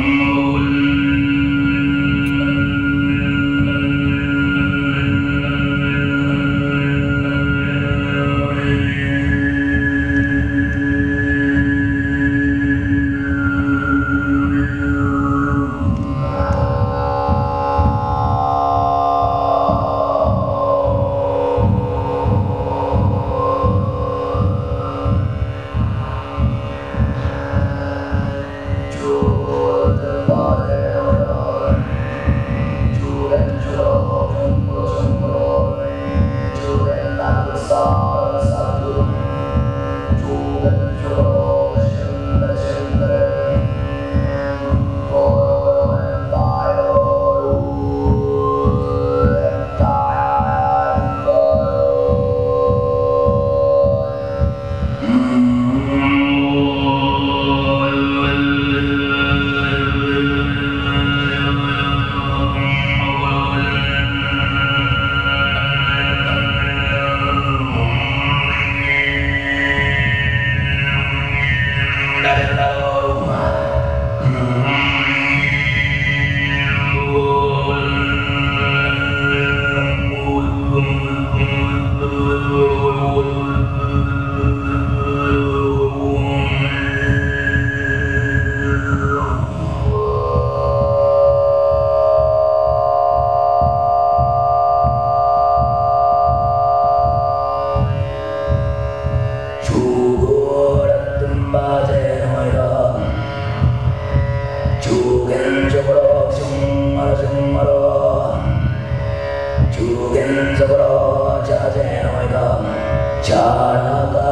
Oh. Janaka